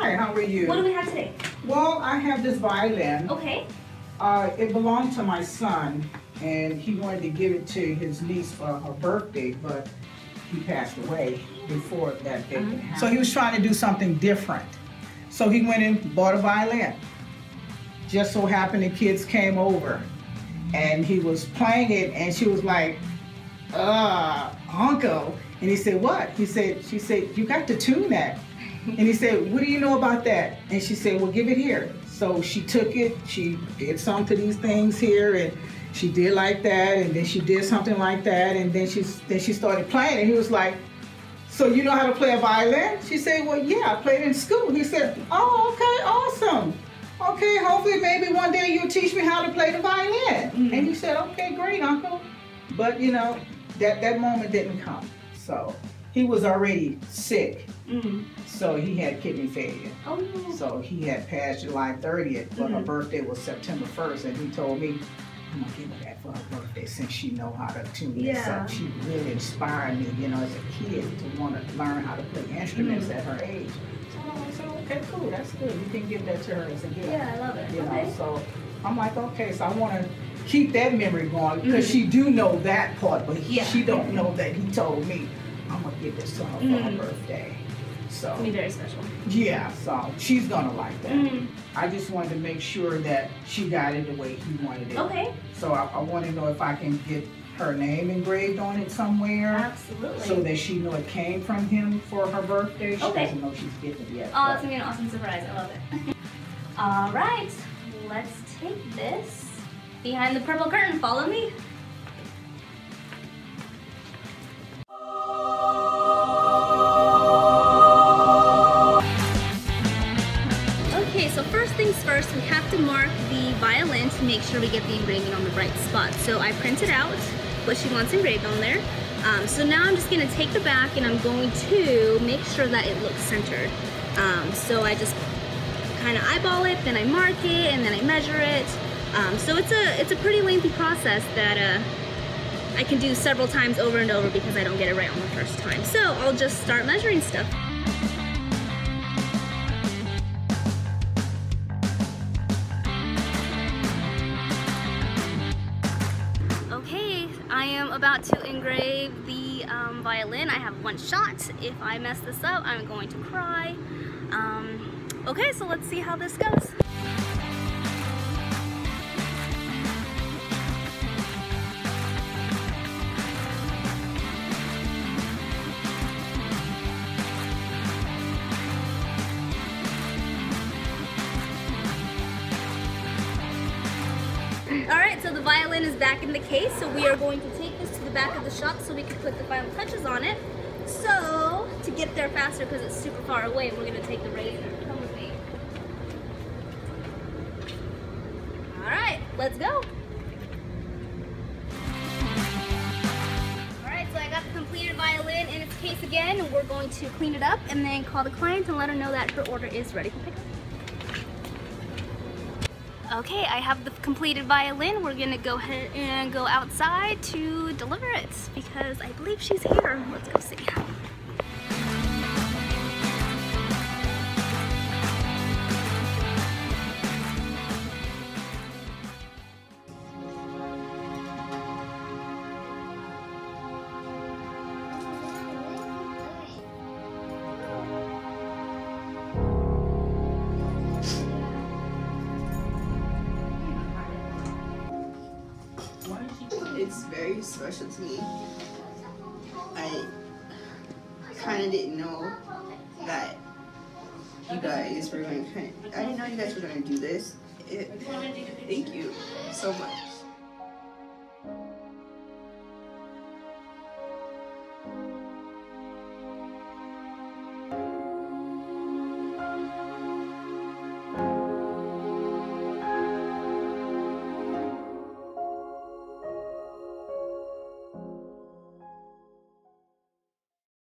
Hi, how are you? What do we have today? Well, I have this violin. Okay. Uh, it belonged to my son, and he wanted to give it to his niece for her birthday, but he passed away before that day happen. So he was trying to do something different. So he went and bought a violin. Just so happened the kids came over, and he was playing it, and she was like, uh, uncle. And he said, what? He said, she said, you got to tune that. And he said, what do you know about that? And she said, well, give it here. So she took it, she did some to these things here, and she did like that, and then she did something like that, and then she, then she started playing, and he was like, so you know how to play a violin? She said, well, yeah, I played in school. He said, oh, okay, awesome. Okay, hopefully maybe one day you'll teach me how to play the violin. Mhm. And he said, okay, great, uncle. But you know, that, that moment didn't come. So he was already sick. Mm. So he had kidney failure. Oh no. So he had passed July 30th, but her Mhm. birthday was September 1st, and he told me, I'm gonna give her that for her birthday since she know how to tune this Yeah. up. She really inspired me, you know, as a kid to want to learn how to play instruments Mhm. at her age. So I said, okay, cool, that's good. You can give that to her as a gift. Yeah, I love it. You Okay. know, so I'm like, okay, so I want to keep that memory going because Mhm. she do know that part, but Yeah. she don't know that he told me I'm gonna give this to her for her Mhm. birthday. So It's gonna be very special. yeah, so she's gonna like that. Mm. I just wanted to make sure that she got it the way he wanted it. Okay. So I, I want to know if I can get her name engraved on it somewhere. Absolutely. So that she know it came from him for her birthday. She Okay. doesn't know she's getting it yet. Oh, it's gonna be an awesome surprise. I love it. All right, let's take this behind the purple curtain. Follow me. Okay, so first things first, we have to mark the violin to make sure we get the engraving on the right spot. So I printed out what she wants engraved on there. Um, so now I'm just gonna take the back and I'm going to make sure that it looks centered. Um, so I just kind of eyeball it, then I mark it, and then I measure it. Um, so it's a it's a pretty lengthy process that uh, I can do several times over and over because I don't get it right on the first time. So I'll just start measuring stuff. I am about to engrave the um, violin. I have one shot. If I mess this up, I'm going to cry. Um, okay, so let's see how this goes. All right, so the violin is back in the case, so we are going to take this to the back of the shop so we can put the final touches on it. So, to get there faster because it's super far away, we're gonna take the razor. Come with me. All right, let's go. All right, so I got the completed violin in its case again, and we're going to clean it up and then call the client and let her know that her order is ready for pickup. Okay, I have the completed violin. We're gonna go ahead and go outside to deliver it because I believe she's here. Let's go see. It's very special to me. I kind of didn't know that you guys were going to. I didn't know you guys were going to do this. It, thank you so much.